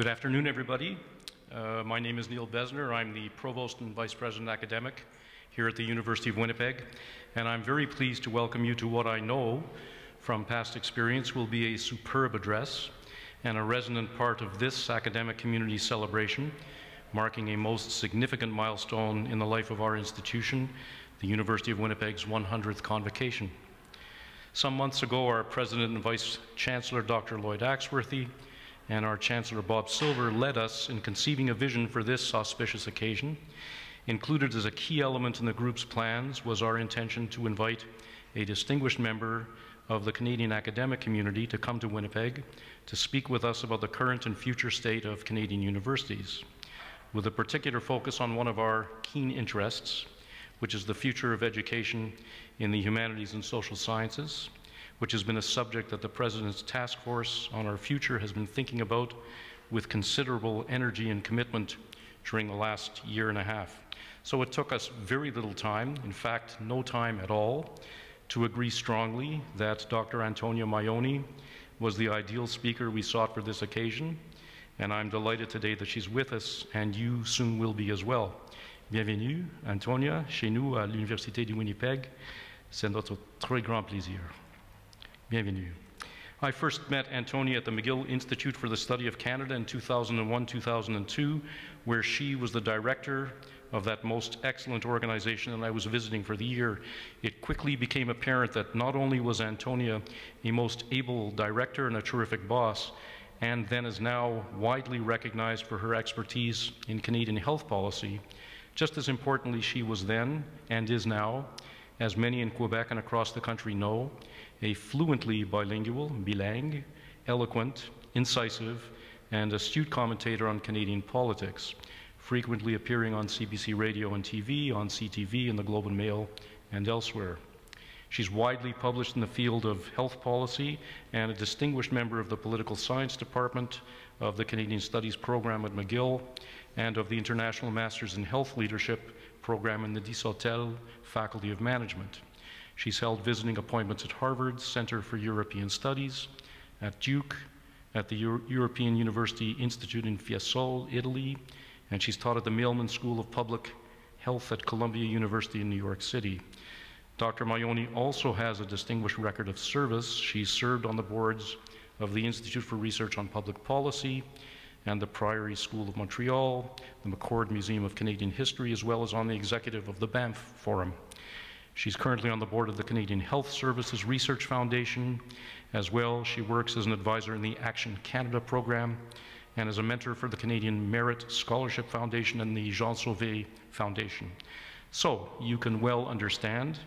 Good afternoon, everybody. Uh, my name is Neil Besner. I'm the Provost and Vice President Academic here at the University of Winnipeg, and I'm very pleased to welcome you to what I know from past experience will be a superb address and a resonant part of this academic community celebration, marking a most significant milestone in the life of our institution, the University of Winnipeg's 100th convocation. Some months ago, our President and Vice Chancellor, Dr. Lloyd Axworthy, and our Chancellor Bob Silver led us in conceiving a vision for this auspicious occasion. Included as a key element in the group's plans was our intention to invite a distinguished member of the Canadian academic community to come to Winnipeg to speak with us about the current and future state of Canadian universities, with a particular focus on one of our keen interests, which is the future of education in the humanities and social sciences, which has been a subject that the President's task force on our future has been thinking about with considerable energy and commitment during the last year and a half. So it took us very little time, in fact, no time at all, to agree strongly that Dr. Antonia Maioni was the ideal speaker we sought for this occasion, and I'm delighted today that she's with us, and you soon will be as well. Bienvenue, Antonia, chez nous à l'Université de Winnipeg. C'est notre très grand plaisir. Bienvenue. I first met Antonia at the McGill Institute for the Study of Canada in 2001 2002, where she was the director of that most excellent organization, and I was visiting for the year. It quickly became apparent that not only was Antonia a most able director and a terrific boss, and then is now widely recognized for her expertise in Canadian health policy, just as importantly, she was then and is now, as many in Quebec and across the country know, a fluently bilingual, bilingue, eloquent, incisive, and astute commentator on Canadian politics, frequently appearing on CBC radio and TV, on CTV, in the Globe and Mail, and elsewhere. She's widely published in the field of health policy and a distinguished member of the Political Science Department of the Canadian Studies program at McGill and of the International Masters in Health Leadership program in the Desautels Faculty of Management. She's held visiting appointments at Harvard Center for European Studies, at Duke, at the Euro European University Institute in Fiesole, Italy, and she's taught at the Mailman School of Public Health at Columbia University in New York City. Dr. Maioni also has a distinguished record of service. She served on the boards of the Institute for Research on Public Policy and the Priory School of Montreal, the McCord Museum of Canadian History, as well as on the executive of the Banff Forum. She's currently on the board of the Canadian Health Services Research Foundation. As well, she works as an advisor in the Action Canada program and as a mentor for the Canadian Merit Scholarship Foundation and the Jean Sauvé Foundation. So you can well understand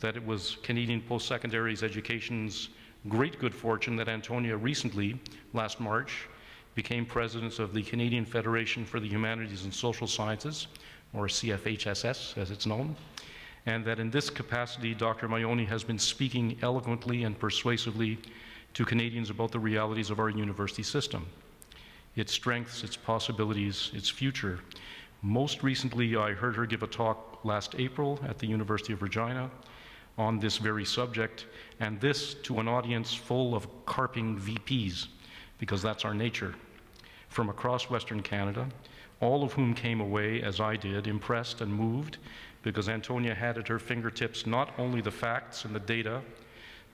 that it was Canadian post-secondary education's great good fortune that Antonia recently, last March, became president of the Canadian Federation for the Humanities and Social Sciences, or CFHSS as it's known and that in this capacity, Dr. Maioni has been speaking eloquently and persuasively to Canadians about the realities of our university system, its strengths, its possibilities, its future. Most recently, I heard her give a talk last April at the University of Regina on this very subject, and this to an audience full of carping VPs, because that's our nature, from across Western Canada, all of whom came away, as I did, impressed and moved because Antonia had at her fingertips not only the facts and the data,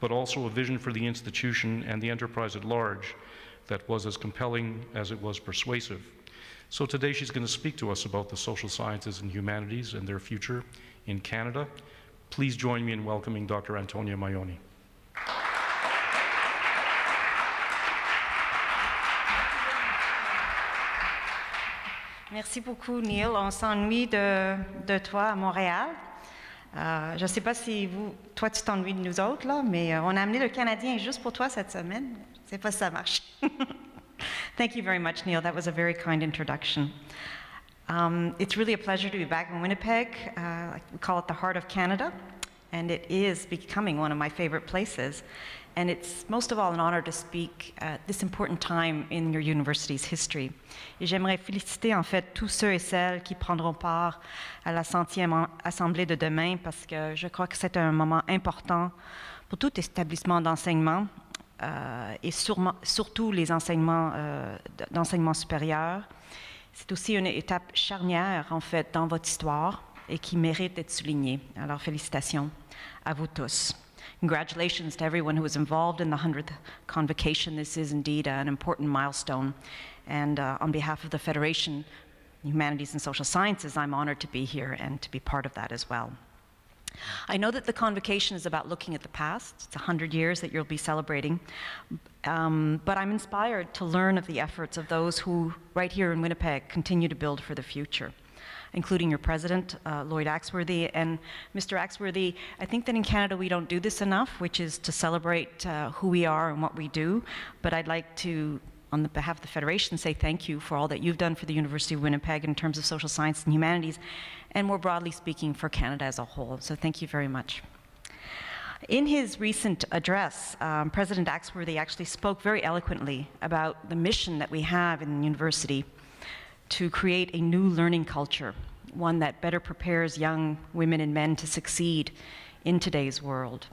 but also a vision for the institution and the enterprise at large that was as compelling as it was persuasive. So today she's going to speak to us about the social sciences and humanities and their future in Canada. Please join me in welcoming Dr. Antonia Maioni. Merci beaucoup, Neil. On s'ennuie de, de, toi à Montréal. Euh, je ne sais pas si vous, toi, tu t'ennuies de nous autres, là, mais euh, on a amené le Canadien juste pour toi cette semaine. Je pas ça marche. Thank you very much, Neil. That was a very kind introduction. Um, it's really a pleasure to be back in Winnipeg. Uh, we call it the heart of Canada, and it is becoming one of my favorite places. And it's most of all an honor to speak at this important time in your university's history. Et j'aimerais féliciter en fait tous ceux et celles qui prendront part à la centième assemblée de demain parce que je crois que c'est un moment important pour tout établissement d'enseignement euh, et surtout les enseignements euh, d'enseignement supérieur. C'est aussi une étape charnière, en fait, dans votre histoire et qui mérite d'être soulignée. Alors, félicitations à vous tous. Congratulations to everyone who was involved in the 100th convocation. This is indeed an important milestone. And uh, on behalf of the Federation, Humanities and Social Sciences, I'm honored to be here and to be part of that as well. I know that the convocation is about looking at the past. It's 100 years that you'll be celebrating. Um, but I'm inspired to learn of the efforts of those who, right here in Winnipeg, continue to build for the future, including your president, uh, Lloyd Axworthy. And Mr. Axworthy, I think that in Canada we don't do this enough, which is to celebrate uh, who we are and what we do. But I'd like to on the behalf of the Federation, say thank you for all that you've done for the University of Winnipeg in terms of social science and humanities, and more broadly speaking, for Canada as a whole. So thank you very much. In his recent address, um, President Axworthy actually spoke very eloquently about the mission that we have in the university to create a new learning culture, one that better prepares young women and men to succeed in today's world.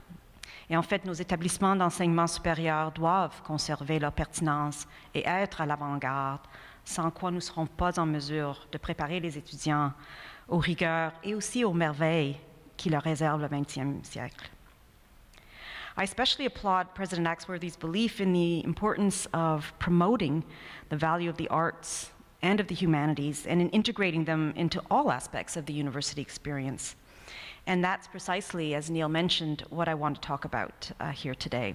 Et en fait, nos établissements d'enseignement supérieur doivent conserver leur pertinence et être à l'avant-garde, sans quoi nous ne serons pas en mesure de préparer les étudiants aux rigueurs et aussi aux merveilles qui leur réservent le XXe siècle. I especially applaud President Axworthy's belief in the importance of promoting the value of the arts and of the humanities and in integrating them into all aspects of the university experience. And that's precisely, as Neil mentioned, what I want to talk about uh, here today.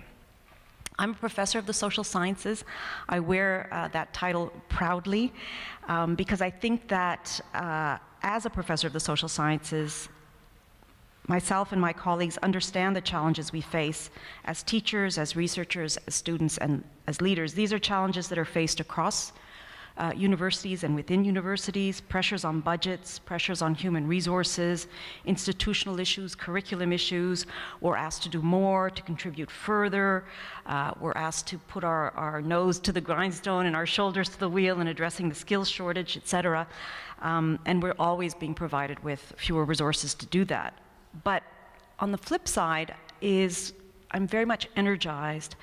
I'm a professor of the social sciences. I wear uh, that title proudly um, because I think that uh, as a professor of the social sciences, myself and my colleagues understand the challenges we face as teachers, as researchers, as students, and as leaders. These are challenges that are faced across uh, universities and within universities, pressures on budgets, pressures on human resources, institutional issues, curriculum issues. We're asked to do more, to contribute further. Uh, we're asked to put our, our nose to the grindstone and our shoulders to the wheel in addressing the skills shortage, et cetera. Um, and we're always being provided with fewer resources to do that. But on the flip side is I'm very much energized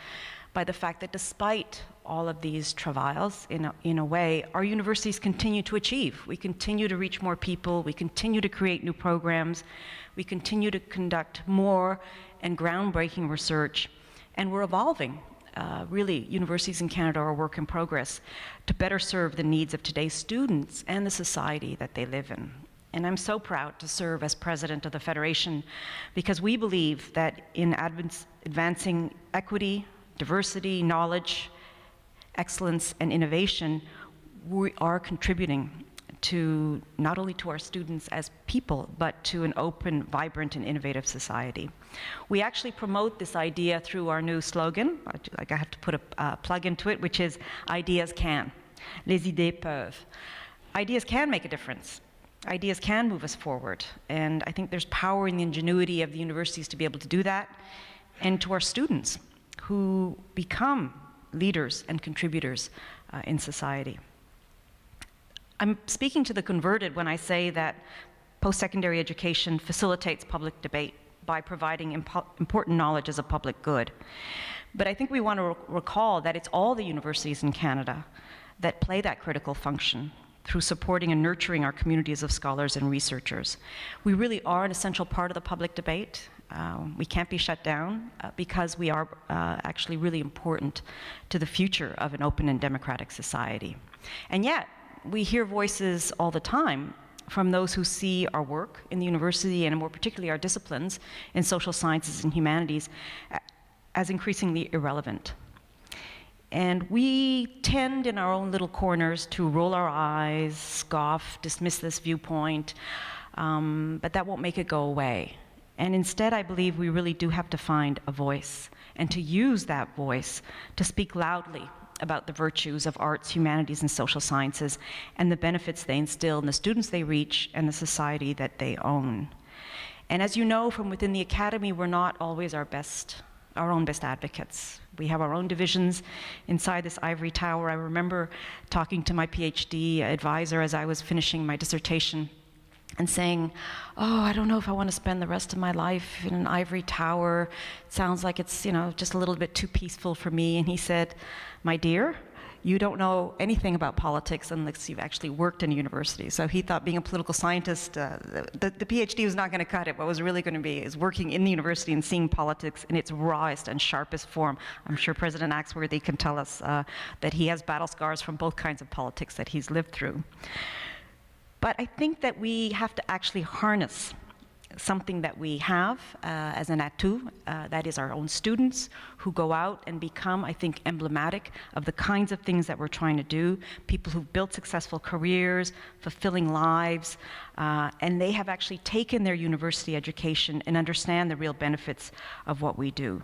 by the fact that despite all of these travails, in a, in a way, our universities continue to achieve. We continue to reach more people, we continue to create new programs, we continue to conduct more and groundbreaking research, and we're evolving. Uh, really, universities in Canada are a work in progress to better serve the needs of today's students and the society that they live in. And I'm so proud to serve as president of the Federation because we believe that in advancing equity, diversity, knowledge, excellence, and innovation, we are contributing to not only to our students as people, but to an open, vibrant, and innovative society. We actually promote this idea through our new slogan, like I have to put a uh, plug into it, which is Ideas Can. Les idées peuvent. Ideas can make a difference. Ideas can move us forward. And I think there's power in the ingenuity of the universities to be able to do that, and to our students who become leaders and contributors uh, in society. I'm speaking to the converted when I say that post-secondary education facilitates public debate by providing important knowledge as a public good. But I think we want to re recall that it's all the universities in Canada that play that critical function through supporting and nurturing our communities of scholars and researchers. We really are an essential part of the public debate, um, we can't be shut down uh, because we are uh, actually really important to the future of an open and democratic society. And yet, we hear voices all the time from those who see our work in the university and more particularly our disciplines in social sciences and humanities as increasingly irrelevant. And we tend in our own little corners to roll our eyes, scoff, dismiss this viewpoint, um, but that won't make it go away. And instead, I believe we really do have to find a voice and to use that voice to speak loudly about the virtues of arts, humanities, and social sciences and the benefits they instill in the students they reach and the society that they own. And as you know from within the academy, we're not always our best, our own best advocates. We have our own divisions inside this ivory tower. I remember talking to my PhD advisor as I was finishing my dissertation and saying, Oh, I don't know if I want to spend the rest of my life in an ivory tower. It sounds like it's, you know, just a little bit too peaceful for me. And he said, My dear, you don't know anything about politics unless you've actually worked in a university. So he thought being a political scientist, uh, the, the, PhD was not going to cut it. What was really going to be is working in the university and seeing politics in its rawest and sharpest form. I'm sure President Axworthy can tell us uh, that he has battle scars from both kinds of politics that he's lived through. But I think that we have to actually harness something that we have uh, as an atu, uh, that is our own students who go out and become, I think, emblematic of the kinds of things that we're trying to do, people who've built successful careers, fulfilling lives, uh, and they have actually taken their university education and understand the real benefits of what we do.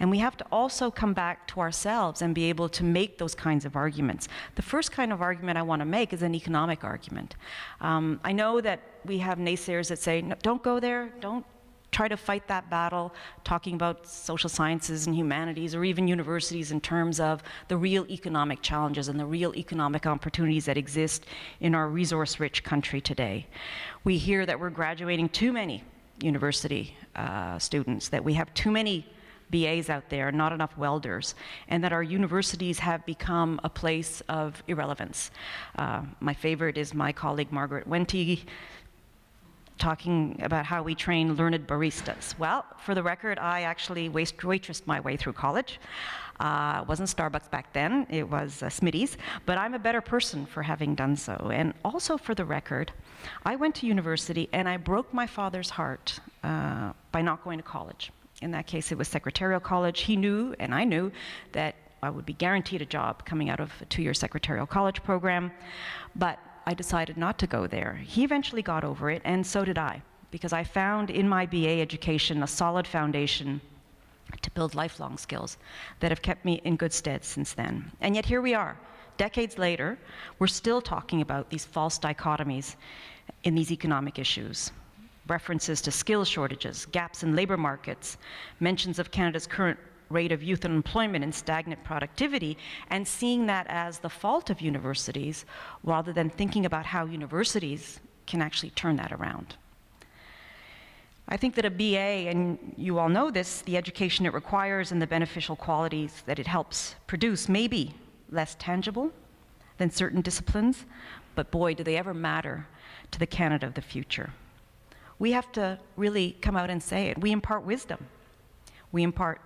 And we have to also come back to ourselves and be able to make those kinds of arguments. The first kind of argument I want to make is an economic argument. Um, I know that we have naysayers that say, no, don't go there, don't try to fight that battle, talking about social sciences and humanities or even universities in terms of the real economic challenges and the real economic opportunities that exist in our resource rich country today. We hear that we're graduating too many university uh, students, that we have too many BAs out there, not enough welders, and that our universities have become a place of irrelevance. Uh, my favorite is my colleague Margaret Wente talking about how we train learned baristas. Well, for the record, I actually waste waitressed my way through college. Uh, wasn't Starbucks back then, it was uh, Smitty's, but I'm a better person for having done so. And also for the record, I went to university and I broke my father's heart uh, by not going to college in that case, it was secretarial college. He knew, and I knew, that I would be guaranteed a job coming out of a two year secretarial college program, but I decided not to go there. He eventually got over it, and so did I, because I found in my BA education a solid foundation to build lifelong skills that have kept me in good stead since then. And yet here we are, decades later, we're still talking about these false dichotomies in these economic issues references to skill shortages, gaps in labor markets, mentions of Canada's current rate of youth unemployment and stagnant productivity, and seeing that as the fault of universities rather than thinking about how universities can actually turn that around. I think that a BA, and you all know this, the education it requires and the beneficial qualities that it helps produce may be less tangible than certain disciplines, but boy, do they ever matter to the Canada of the future we have to really come out and say it. We impart wisdom. We impart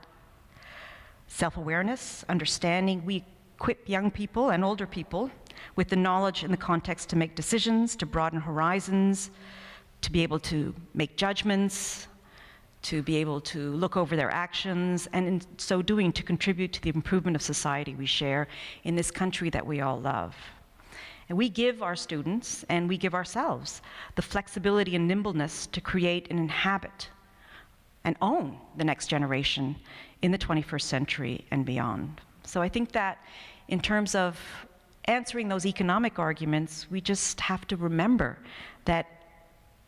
self awareness, understanding. We equip young people and older people with the knowledge and the context to make decisions, to broaden horizons, to be able to make judgments, to be able to look over their actions, and in so doing, to contribute to the improvement of society we share in this country that we all love. And we give our students and we give ourselves the flexibility and nimbleness to create and inhabit and own the next generation in the 21st century and beyond. So I think that in terms of answering those economic arguments, we just have to remember that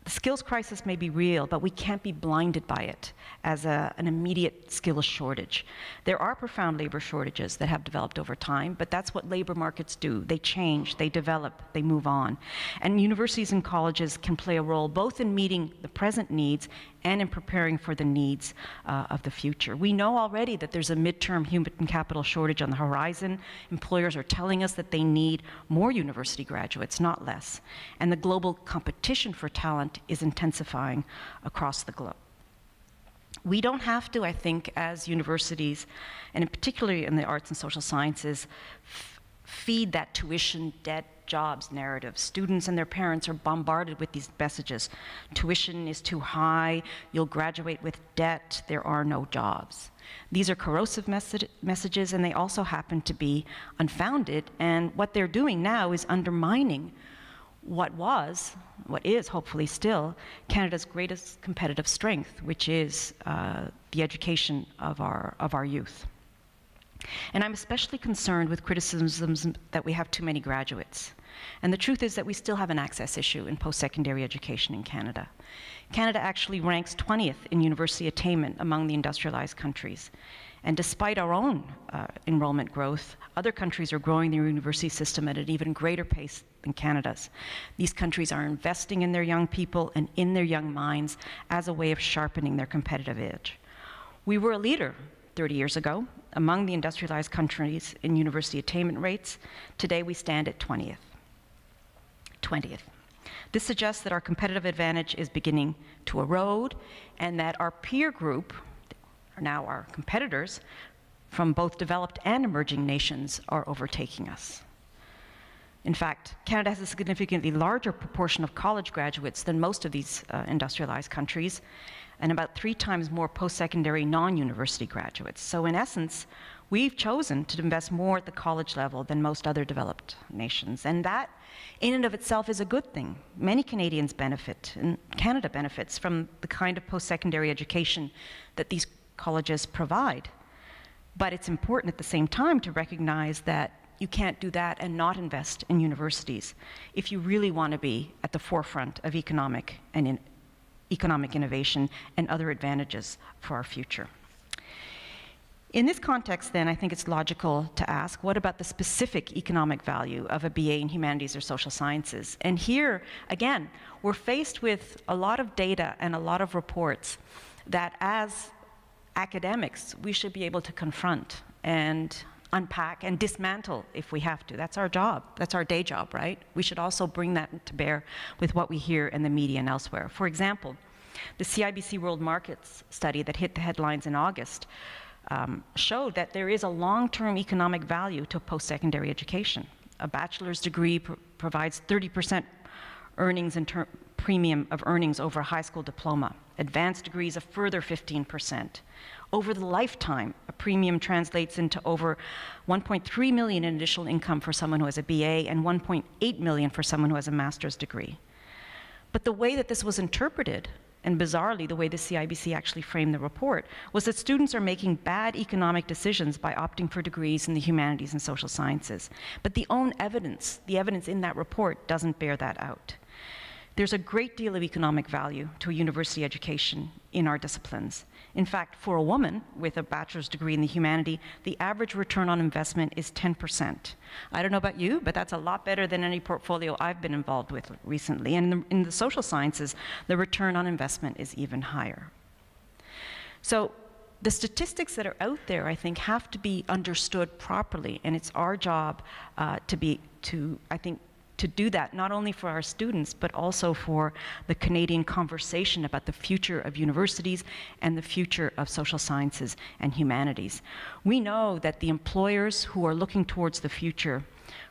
the skills crisis may be real, but we can't be blinded by it as a, an immediate skills shortage. There are profound labor shortages that have developed over time, but that's what labor markets do. They change, they develop, they move on. And universities and colleges can play a role both in meeting the present needs and in preparing for the needs uh, of the future. We know already that there's a midterm human capital shortage on the horizon. Employers are telling us that they need more university graduates, not less. And the global competition for talent is intensifying across the globe. We don't have to, I think, as universities, and in particularly in the arts and social sciences, feed that tuition debt jobs narrative. Students and their parents are bombarded with these messages. Tuition is too high, you'll graduate with debt, there are no jobs. These are corrosive messages, and they also happen to be unfounded. And what they're doing now is undermining what was, what is hopefully still, Canada's greatest competitive strength, which is uh, the education of our, of our youth. And I'm especially concerned with criticisms that we have too many graduates. And the truth is that we still have an access issue in post secondary education in Canada. Canada actually ranks 20th in university attainment among the industrialized countries. And despite our own uh, enrollment growth, other countries are growing their university system at an even greater pace than Canada's. These countries are investing in their young people and in their young minds as a way of sharpening their competitive edge. We were a leader 30 years ago among the industrialized countries in university attainment rates. Today we stand at 20th. 20th. This suggests that our competitive advantage is beginning to erode and that our peer group, now our competitors, from both developed and emerging nations are overtaking us. In fact, Canada has a significantly larger proportion of college graduates than most of these uh, industrialized countries, and about three times more post-secondary non-university graduates. So in essence, we've chosen to invest more at the college level than most other developed nations. And that, in and of itself, is a good thing. Many Canadians benefit, and Canada benefits from the kind of post-secondary education that these colleges provide. But it's important at the same time to recognize that you can't do that and not invest in universities if you really want to be at the forefront of economic and in economic innovation and other advantages for our future. In this context, then, I think it's logical to ask what about the specific economic value of a BA in humanities or social sciences? And here, again, we're faced with a lot of data and a lot of reports that as academics, we should be able to confront and unpack and dismantle if we have to. That's our job. That's our day job, right? We should also bring that to bear with what we hear in the media and elsewhere. For example, the CIBC World Markets study that hit the headlines in August um, showed that there is a long-term economic value to post-secondary education. A bachelor's degree pr provides 30% earnings in premium of earnings over a high school diploma. Advanced degrees a further 15%. Over the lifetime, a premium translates into over 1.3 million in additional income for someone who has a BA and 1.8 million for someone who has a master's degree. But the way that this was interpreted, and bizarrely the way the CIBC actually framed the report, was that students are making bad economic decisions by opting for degrees in the humanities and social sciences. But the own evidence, the evidence in that report, doesn't bear that out. There's a great deal of economic value to a university education in our disciplines. In fact, for a woman with a bachelor's degree in the humanity, the average return on investment is 10%. I don't know about you, but that's a lot better than any portfolio I've been involved with recently. And in the, in the social sciences, the return on investment is even higher. So the statistics that are out there, I think, have to be understood properly, and it's our job uh, to be to, I think, to do that, not only for our students, but also for the Canadian conversation about the future of universities and the future of social sciences and humanities. We know that the employers who are looking towards the future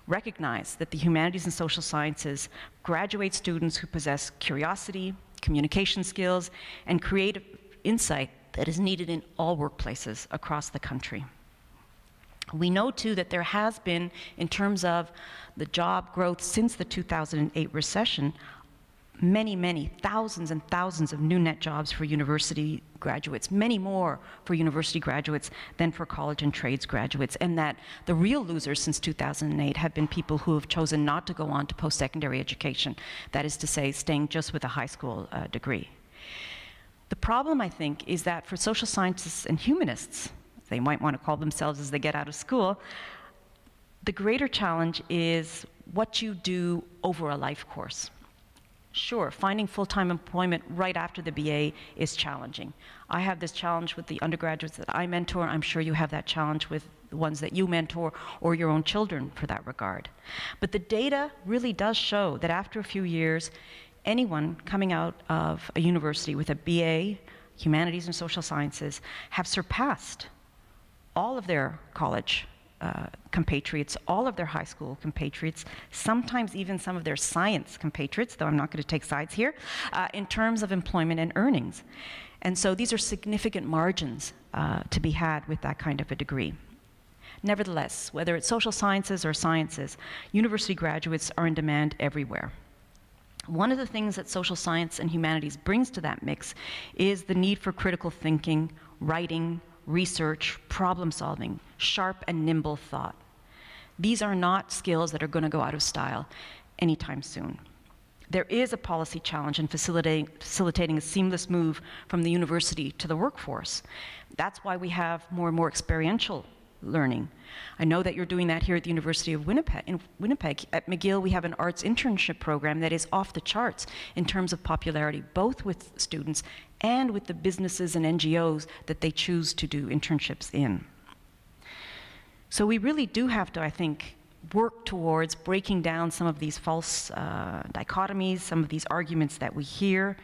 recognize that the humanities and social sciences graduate students who possess curiosity, communication skills, and creative insight that is needed in all workplaces across the country. We know too that there has been, in terms of the job growth since the 2008 recession, many, many thousands and thousands of new net jobs for university graduates, many more for university graduates than for college and trades graduates, and that the real losers since 2008 have been people who have chosen not to go on to post-secondary education, that is to say, staying just with a high school uh, degree. The problem, I think, is that for social scientists and humanists, they might want to call themselves as they get out of school. The greater challenge is what you do over a life course. Sure, finding full-time employment right after the BA is challenging. I have this challenge with the undergraduates that I mentor. I'm sure you have that challenge with the ones that you mentor or your own children for that regard. But the data really does show that after a few years, anyone coming out of a university with a BA, humanities and social sciences, have surpassed all of their college uh, compatriots, all of their high school compatriots, sometimes even some of their science compatriots, though I'm not going to take sides here, uh, in terms of employment and earnings. And so these are significant margins uh, to be had with that kind of a degree. Nevertheless, whether it's social sciences or sciences, university graduates are in demand everywhere. One of the things that social science and humanities brings to that mix is the need for critical thinking, writing, research, problem solving, sharp and nimble thought. These are not skills that are going to go out of style anytime soon. There is a policy challenge in facilitating, a seamless move from the university to the workforce. That's why we have more and more experiential learning. I know that you're doing that here at the University of Winnipeg. In Winnipeg, at McGill, we have an arts internship program that is off the charts in terms of popularity, both with students and with the businesses and NGOs that they choose to do internships in. So we really do have to, I think, work towards breaking down some of these false uh, dichotomies, some of these arguments that we hear.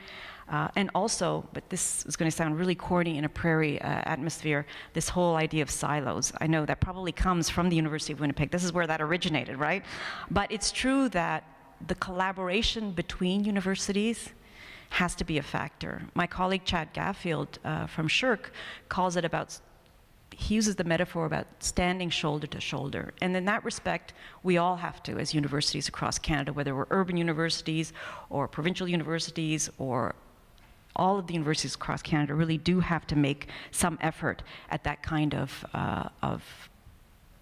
Uh, and also, but this is going to sound really corny in a prairie uh, atmosphere, this whole idea of silos. I know that probably comes from the University of Winnipeg. This is where that originated, right? But it's true that the collaboration between universities has to be a factor. My colleague Chad Gaffield uh, from SSHRC calls it about he uses the metaphor about standing shoulder to shoulder. And in that respect, we all have to, as universities across Canada, whether we're urban universities or provincial universities or all of the universities across Canada really do have to make some effort at that kind of, uh, of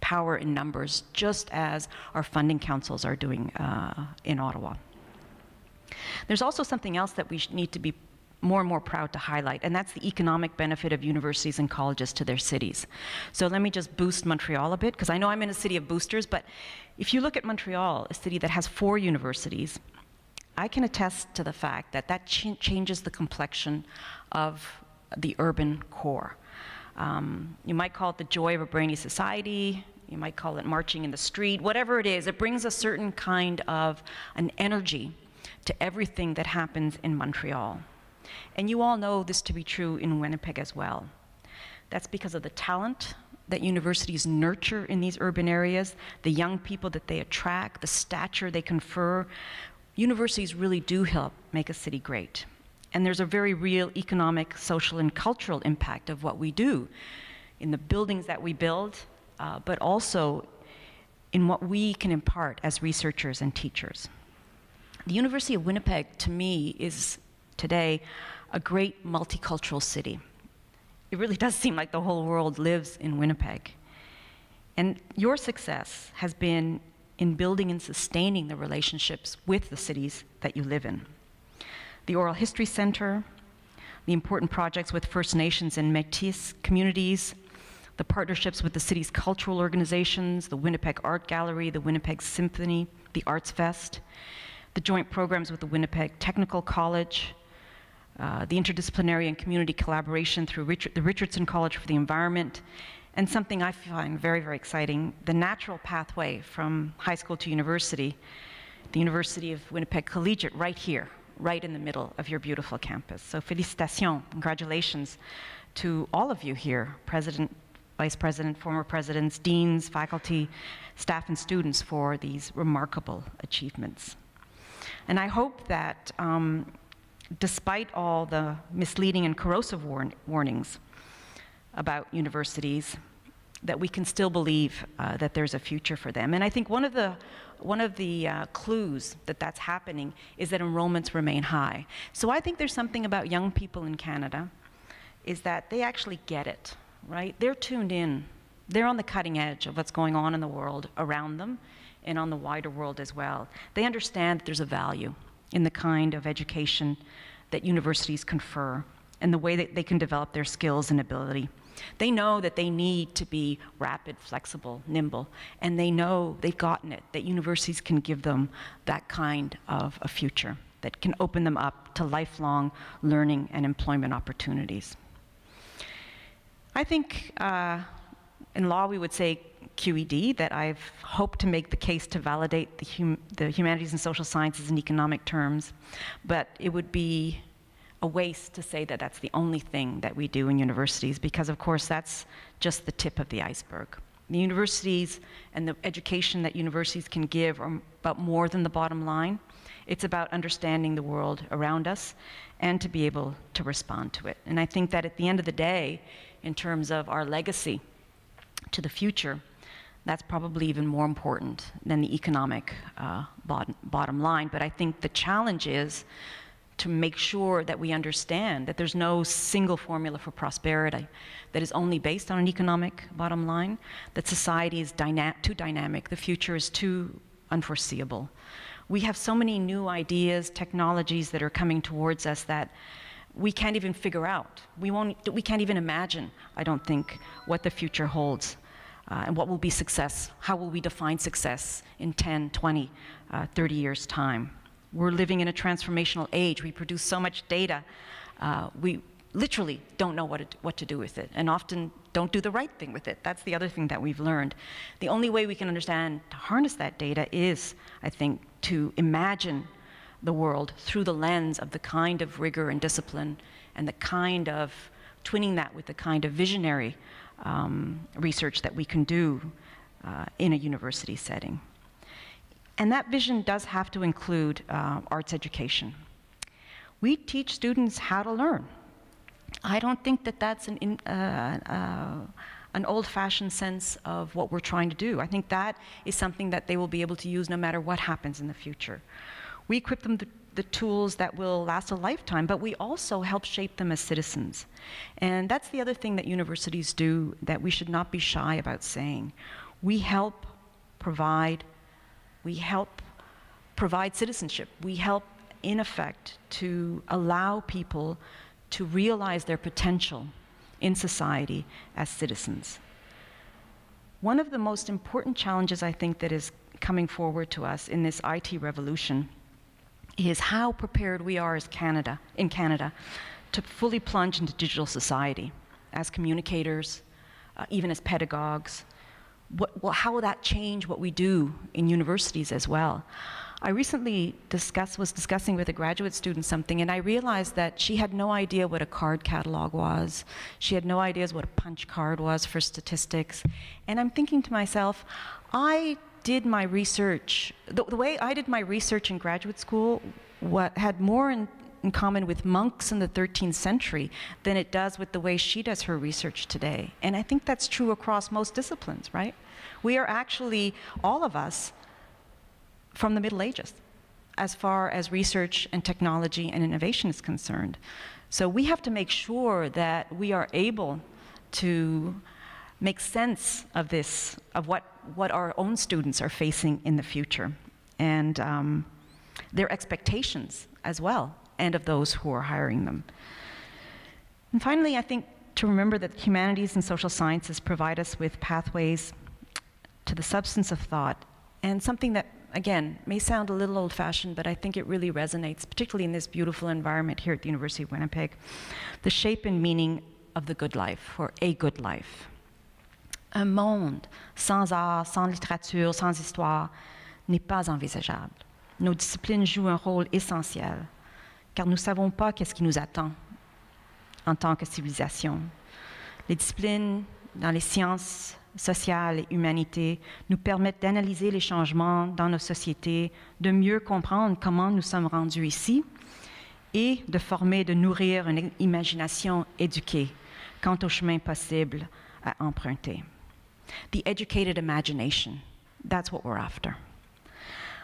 power in numbers, just as our funding councils are doing uh, in Ottawa. There's also something else that we need to be more and more proud to highlight, and that's the economic benefit of universities and colleges to their cities. So let me just boost Montreal a bit, because I know I'm in a city of boosters, but if you look at Montreal, a city that has four universities, I can attest to the fact that that ch changes the complexion of the urban core. Um, you might call it the joy of a brainy society, you might call it marching in the street, whatever it is, it brings a certain kind of an energy to everything that happens in Montreal. And you all know this to be true in Winnipeg as well. That's because of the talent that universities nurture in these urban areas, the young people that they attract, the stature they confer, universities really do help make a city great. And there's a very real economic, social, and cultural impact of what we do in the buildings that we build, uh, but also in what we can impart as researchers and teachers. The University of Winnipeg, to me, is today a great multicultural city. It really does seem like the whole world lives in Winnipeg. And your success has been in building and sustaining the relationships with the cities that you live in. The Oral History Center, the important projects with First Nations and Métis communities, the partnerships with the city's cultural organizations, the Winnipeg Art Gallery, the Winnipeg Symphony, the Arts Fest, the joint programs with the Winnipeg Technical College, uh, the interdisciplinary and community collaboration through the Richardson College for the Environment, and something I find very, very exciting, the natural pathway from high school to university, the University of Winnipeg Collegiate right here, right in the middle of your beautiful campus. So félicitations, congratulations to all of you here, President, Vice President, former presidents, deans, faculty, staff, and students for these remarkable achievements. And I hope that um, despite all the misleading and corrosive warnings, about universities that we can still believe uh, that there's a future for them. And I think one of the, one of the uh, clues that that's happening is that enrollments remain high. So I think there's something about young people in Canada is that they actually get it, right? They're tuned in. They're on the cutting edge of what's going on in the world around them and on the wider world as well. They understand that there's a value in the kind of education that universities confer and the way that they can develop their skills and ability. They know that they need to be rapid, flexible, nimble, and they know they've gotten it, that universities can give them that kind of a future that can open them up to lifelong learning and employment opportunities. I think uh, in law we would say QED, that I've hoped to make the case to validate the, hum the humanities and social sciences in economic terms, but it would be a waste to say that that's the only thing that we do in universities because, of course, that's just the tip of the iceberg. The universities and the education that universities can give are about more than the bottom line. It's about understanding the world around us and to be able to respond to it. And I think that at the end of the day, in terms of our legacy to the future, that's probably even more important than the economic uh, bottom, bottom line. But I think the challenge is to make sure that we understand that there's no single formula for prosperity that is only based on an economic bottom line, that society is dyna too dynamic, the future is too unforeseeable. We have so many new ideas, technologies that are coming towards us that we can't even figure out. We, won't, we can't even imagine, I don't think, what the future holds. Uh, and what will be success? How will we define success in 10, 20, uh, 30 years' time? We're living in a transformational age. We produce so much data. Uh, we literally don't know what, it, what to do with it, and often don't do the right thing with it. That's the other thing that we've learned. The only way we can understand to harness that data is, I think, to imagine the world through the lens of the kind of rigor and discipline and the kind of twinning that with the kind of visionary um, research that we can do uh, in a university setting. And that vision does have to include uh, arts education. We teach students how to learn. I don't think that that's an, in, uh, uh, an old-fashioned sense of what we're trying to do. I think that is something that they will be able to use no matter what happens in the future. We equip them the, tools that will last a lifetime, but we also help shape them as citizens. And that's the other thing that universities do that we should not be shy about saying. We help provide, we help provide citizenship. We help, in effect, to allow people to realize their potential in society as citizens. One of the most important challenges I think that is coming forward to us in this IT revolution is how prepared we are as Canada, in Canada to fully plunge into digital society as communicators, uh, even as pedagogues. What, well, how will that change what we do in universities as well? I recently discuss, was discussing with a graduate student something, and I realized that she had no idea what a card catalog was. She had no ideas what a punch card was for statistics. And I'm thinking to myself, I did my research, the, the way I did my research in graduate school what had more in, in common with monks in the 13th century than it does with the way she does her research today. And I think that's true across most disciplines, right? We are actually, all of us, from the Middle Ages as far as research and technology and innovation is concerned. So we have to make sure that we are able to make sense of this, of what, what our own students are facing in the future, and um, their expectations as well, and of those who are hiring them. And finally, I think to remember that humanities and social sciences provide us with pathways to the substance of thought, and something that again, may sound a little old fashioned, but I think it really resonates, particularly in this beautiful environment here at the University of Winnipeg. The shape and meaning of the good life, or a good life. Un monde sans art, sans littérature, sans histoire n'est pas envisageable. Nos disciplines jouent un rôle essentiel, car nous ne savons pas qu'est-ce qui nous attend en tant que civilisation. Les disciplines dans les sciences sociales et humanités nous permettent d'analyser les changements dans nos sociétés, de mieux comprendre comment nous sommes rendus ici et de former, de nourrir une imagination éduquée quant au chemin possible à emprunter. The educated imagination, that's what we're after.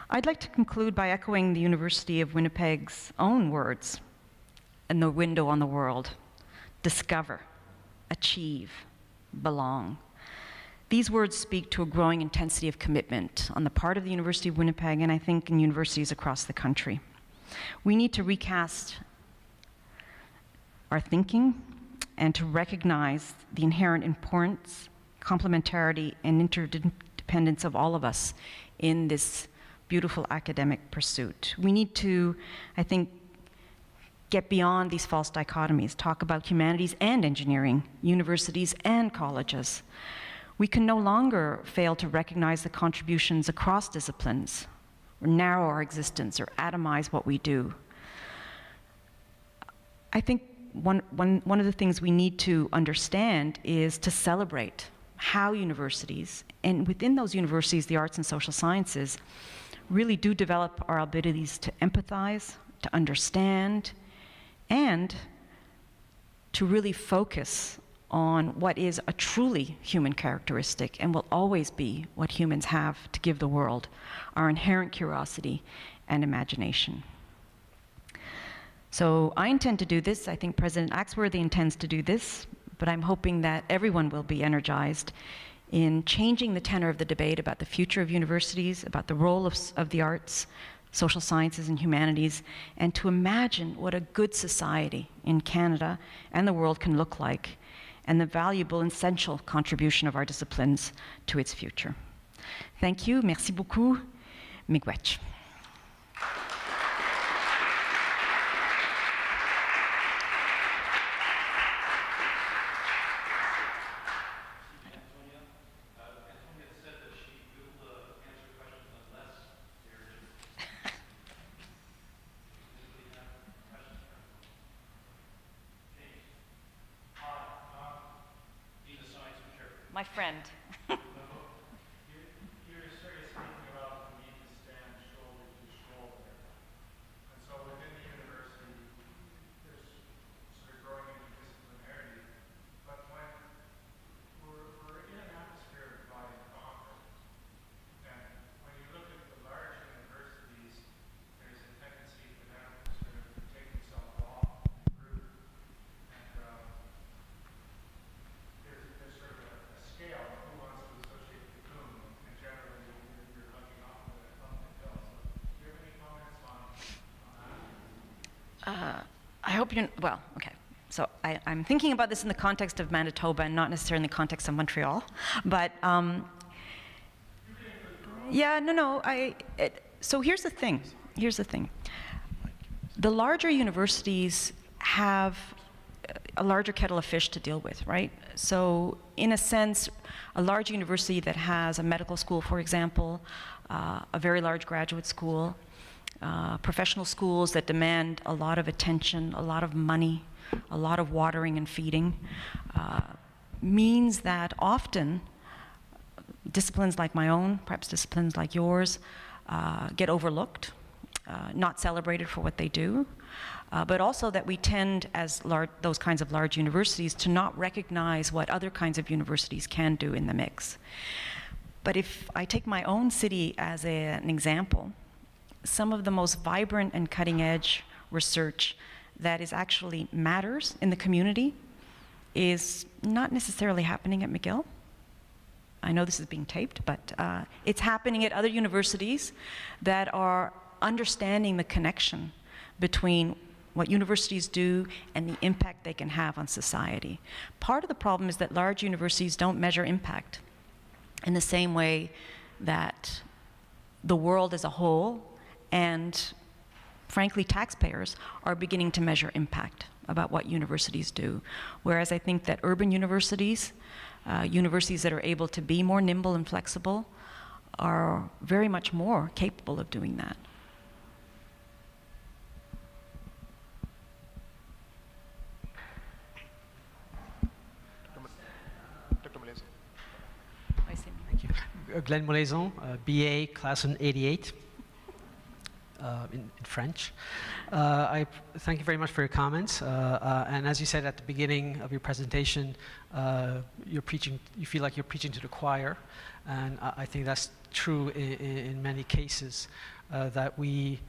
I'd like to conclude by echoing the University of Winnipeg's own words in the window on the world discover, achieve, belong. These words speak to a growing intensity of commitment on the part of the University of Winnipeg and I think in universities across the country. We need to recast our thinking and to recognize the inherent importance, complementarity, and interdependence of all of us in this beautiful academic pursuit. We need to, I think, get beyond these false dichotomies, talk about humanities and engineering, universities and colleges. We can no longer fail to recognize the contributions across disciplines, or narrow our existence, or atomize what we do. I think one, one, one of the things we need to understand is to celebrate how universities, and within those universities, the arts and social sciences, really do develop our abilities to empathize, to understand, and to really focus on what is a truly human characteristic and will always be what humans have to give the world our inherent curiosity and imagination. So I intend to do this. I think President Axworthy intends to do this, but I'm hoping that everyone will be energized in changing the tenor of the debate about the future of universities, about the role of, of the arts, social sciences, and humanities, and to imagine what a good society in Canada and the world can look like, and the valuable and essential contribution of our disciplines to its future. Thank you. Merci beaucoup. Miigwech. My friend. Uh, I hope you, well, okay. So I, am thinking about this in the context of Manitoba and not necessarily in the context of Montreal. But um, yeah, no, no. I, it, so here's the thing. Here's the thing. The larger universities have a larger kettle of fish to deal with, right? So in a sense, a large university that has a medical school, for example, uh, a very large graduate school, uh, professional schools that demand a lot of attention, a lot of money, a lot of watering and feeding, uh, means that often disciplines like my own, perhaps disciplines like yours, uh, get overlooked, uh, not celebrated for what they do. Uh, but also that we tend, as those kinds of large universities, to not recognize what other kinds of universities can do in the mix. But if I take my own city as a, an example, some of the most vibrant and cutting edge research that is actually matters in the community is not necessarily happening at McGill. I know this is being taped, but uh, it's happening at other universities that are understanding the connection between what universities do and the impact they can have on society. Part of the problem is that large universities don't measure impact in the same way that the world as a whole and frankly, taxpayers are beginning to measure impact about what universities do. Whereas I think that urban universities, uh, universities that are able to be more nimble and flexible, are very much more capable of doing that. Glenn Molaison, uh, BA, class in 88 uh, in, in, French. Uh, I thank you very much for your comments. Uh, uh, and as you said at the beginning of your presentation, uh, you're preaching. You feel like you're preaching to the choir, and I, I think that's true in, in many cases. that we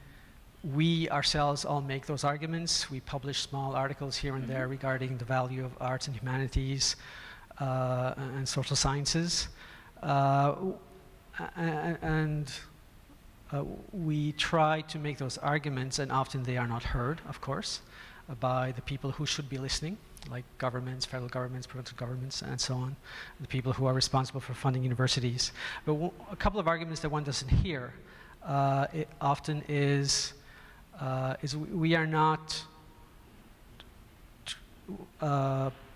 we ourselves all make those arguments. We publish small articles here and there mm-hmm. regarding the value of arts and humanities uh, and social sciences. Uh, and uh, we try to make those arguments, and often they are not heard, of course, uh, by the people who should be listening, like governments, federal governments, provincial governments, and so on, the people who are responsible for funding universities. But a couple of arguments that one doesn't hear uh, often is, uh, is we are not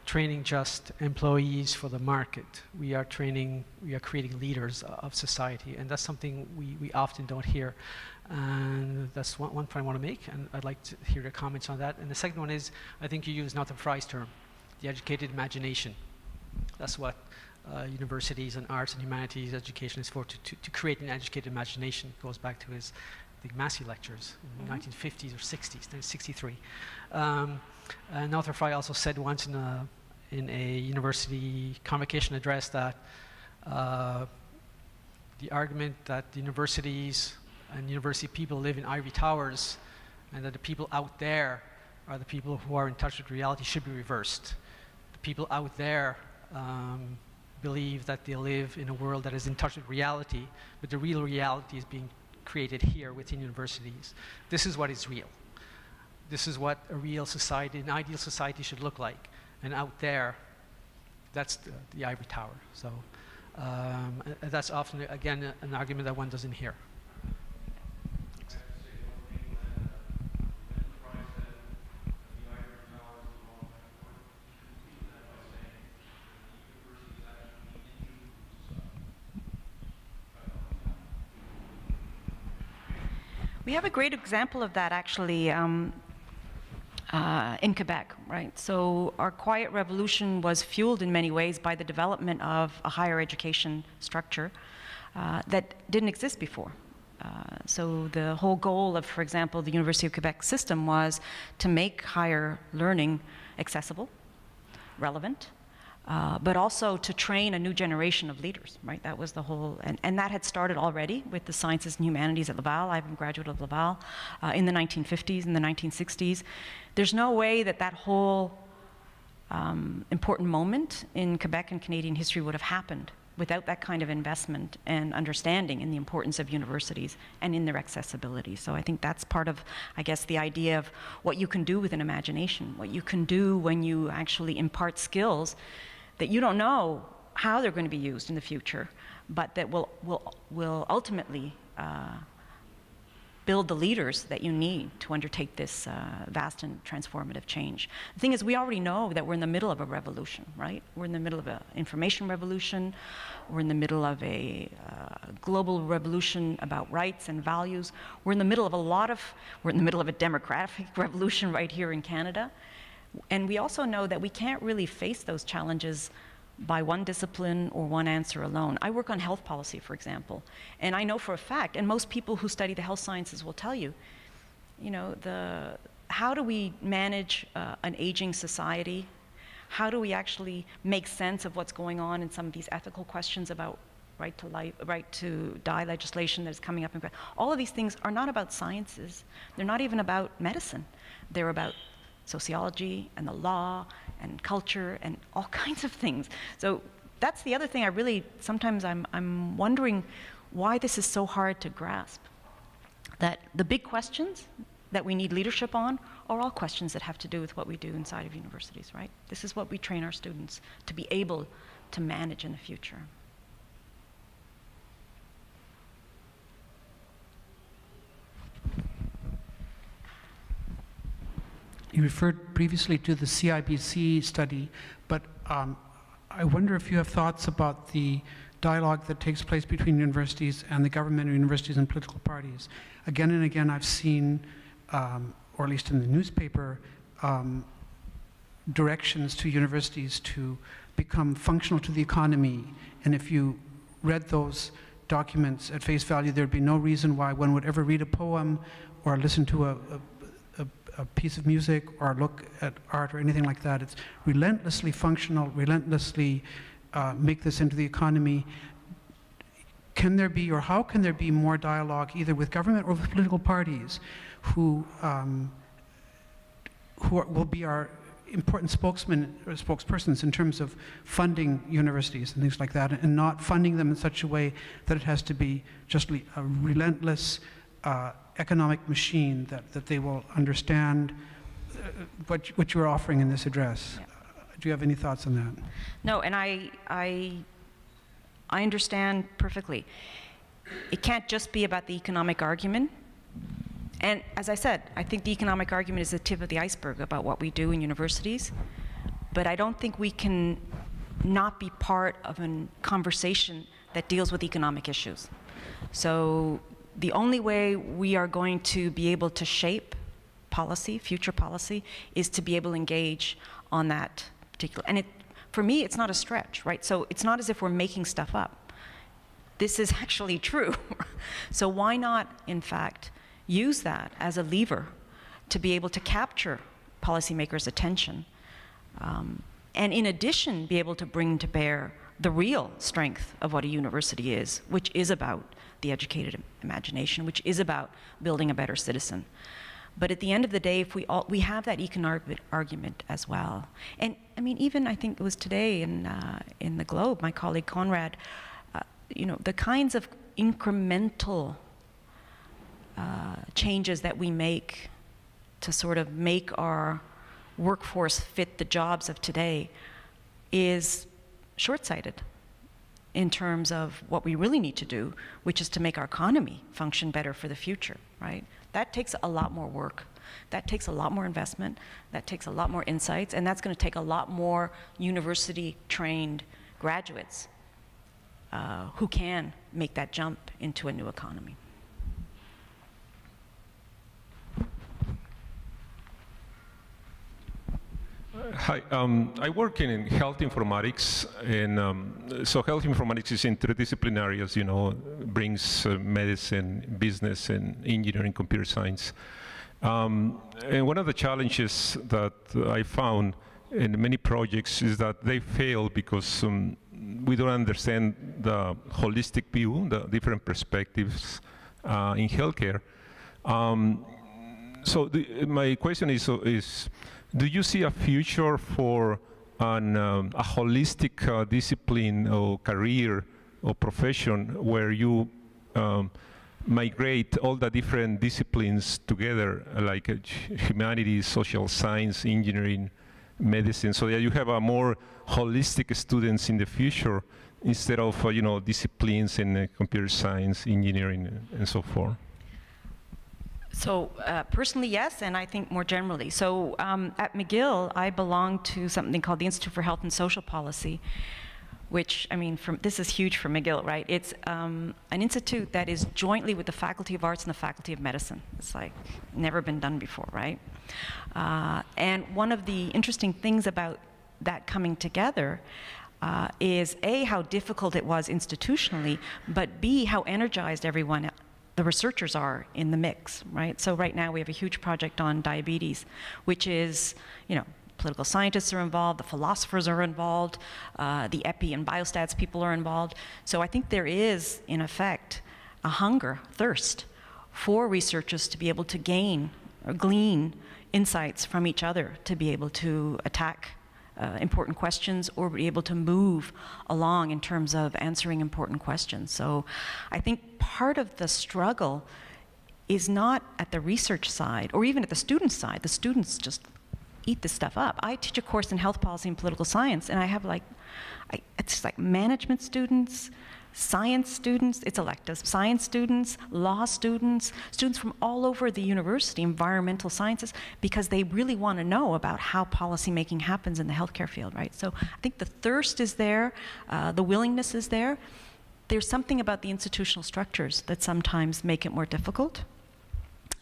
training just employees for the market. We are training, we are creating leaders of society, and that's something we, we often don't hear. And that's one, one point I want to make, and I'd like to hear your comments on that. And the second one is, I think you use Northrop Frye's term, the educated imagination. That's what uh, universities and arts and humanities education is for, to, to, to create an educated imagination. It goes back to his the Massey lectures in mm -hmm. the 1950s or 60s, 1963. Um, and Arthur Frye also said once in a, in a university convocation address that uh, the argument that the universities and university people live in ivory towers and that the people out there are the people who are in touch with reality should be reversed. The people out there um, believe that they live in a world that is in touch with reality, but the real reality is being created here within universities. This is what is real. This is what a real society, an ideal society should look like. And out there, that's the, the ivory tower. So um, that's often, again, an argument that one doesn't hear. We have a great example of that actually um, uh, in Quebec, right? So our quiet revolution was fueled in many ways by the development of a higher education structure uh, that didn't exist before. Uh, so the whole goal of, for example, the University of Quebec system was to make higher learning accessible, relevant, uh, but also to train a new generation of leaders, right? That was the whole, and, and that had started already with the sciences and humanities at Laval. I'm a graduate of Laval uh, in the 1950s, in the 1960s. There's no way that that whole um, important moment in Quebec and Canadian history would have happened without that kind of investment and understanding in the importance of universities and in their accessibility. So I think that's part of, I guess, the idea of what you can do with an imagination, what you can do when you actually impart skills that you don't know how they're going to be used in the future, but that will, will, will ultimately uh, build the leaders that you need to undertake this uh, vast and transformative change. The thing is, we already know that we're in the middle of a revolution, right? We're in the middle of an information revolution. We're in the middle of a uh, global revolution about rights and values. We're in the middle of a lot of, we're in the middle of a democratic revolution right here in Canada. And we also know that we can't really face those challenges by one discipline or one answer alone. I work on health policy, for example, and I know for a fact, and most people who study the health sciences will tell you, you know, the, how do we manage uh, an aging society? How do we actually make sense of what's going on in some of these ethical questions about right to life, right to die legislation that is coming up? All of these things are not about sciences. They're not even about medicine. They're about sociology and the law and culture and all kinds of things. So that's the other thing I really, sometimes I'm, I'm wondering why this is so hard to grasp. That the big questions that we need leadership on are all questions that have to do with what we do inside of universities, right? This is what we train our students to be able to manage in the future. You referred previously to the CIBC study, but um, I wonder if you have thoughts about the dialogue that takes place between universities and the government universities and political parties. Again and again, I've seen, um, or at least in the newspaper, um, directions to universities to become functional to the economy. And if you read those documents at face value, there'd be no reason why one would ever read a poem or listen to a, a a piece of music or look at art or anything like that. It's relentlessly functional, relentlessly uh, make this into the economy. Can there be, or how can there be more dialogue either with government or with political parties who, um, who are, will be our important spokesmen or spokespersons in terms of funding universities and things like that, and not funding them in such a way that it has to be just a relentless uh, economic machine that, that they will understand uh, what, what you're offering in this address. Yeah. do you have any thoughts on that? No, and I, I, I understand perfectly. It can't just be about the economic argument. And as I said, I think the economic argument is the tip of the iceberg about what we do in universities. But I don't think we can not be part of a conversation that deals with economic issues. So the only way we are going to be able to shape policy, future policy, is to be able to engage on that particular. And it, for me, it's not a stretch, right? So it's not as if we're making stuff up. This is actually true. so why not, in fact, use that as a lever to be able to capture policymakers' attention, um, and in addition, be able to bring to bear the real strength of what a university is, which is about the educated imagination, which is about building a better citizen. But at the end of the day, if we all, we have that economic argument as well. And I mean, even I think it was today in, uh, in the Globe, my colleague Conrad, uh, you know, the kinds of incremental uh, changes that we make to sort of make our workforce fit the jobs of today is short-sighted in terms of what we really need to do, which is to make our economy function better for the future, right? That takes a lot more work. That takes a lot more investment. That takes a lot more insights. And that's going to take a lot more university trained graduates uh, who can make that jump into a new economy. Hi, um, I work in health informatics, and um, so health informatics is interdisciplinary, as you know, brings uh, medicine, business, and engineering, computer science. Um, and one of the challenges that I found in many projects is that they fail because um, we don't understand the holistic view, the different perspectives uh, in healthcare. Um, so the, my question is, is do you see a future for an, um, a holistic uh, discipline or career or profession where you um, migrate all the different disciplines together, like uh, humanities, social science, engineering, medicine, so that you have a more holistic students in the future instead of uh, you know disciplines in uh, computer science, engineering, and so forth. So uh, personally, yes, and I think more generally. So um, at McGill, I belong to something called the Institute for Health and Social Policy, which, I mean, from, this is huge for McGill, right? It's um, an institute that is jointly with the Faculty of Arts and the Faculty of Medicine. It's like never been done before, right? Uh, and one of the interesting things about that coming together uh, is A, how difficult it was institutionally, but B, how energized everyone the researchers are in the mix, right? So right now we have a huge project on diabetes, which is, you know, political scientists are involved, the philosophers are involved, uh, the epi and biostats people are involved. So I think there is, in effect, a hunger, thirst for researchers to be able to gain or glean insights from each other to be able to attack uh, important questions or be able to move along in terms of answering important questions. So I think part of the struggle is not at the research side or even at the student side. The students just eat this stuff up. I teach a course in health policy and political science, and I have like, I, it's like management students, science students, it's electives, science students, law students, students from all over the university, environmental sciences, because they really want to know about how policymaking happens in the healthcare field, right? So I think the thirst is there, uh, the willingness is there. There's something about the institutional structures that sometimes make it more difficult.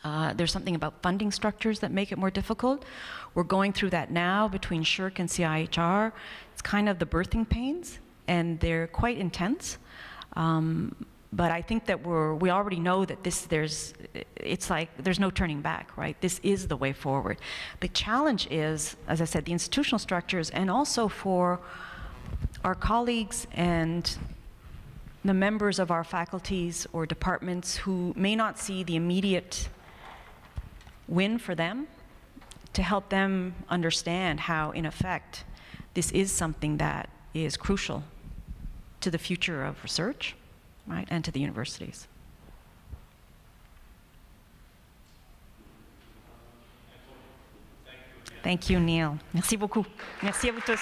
Uh, there's something about funding structures that make it more difficult. We're going through that now between SSHRC and CIHR. It's kind of the birthing pains, and they're quite intense. Um, but I think that we're, we already know that this, there's, it's like, there's no turning back, right? This is the way forward. The challenge is, as I said, the institutional structures and also for our colleagues and the members of our faculties or departments who may not see the immediate win for them to help them understand how, in effect, this is something that is crucial to the future of research, right, and to the universities. Thank you, Neil. Merci beaucoup. Merci à vous tous.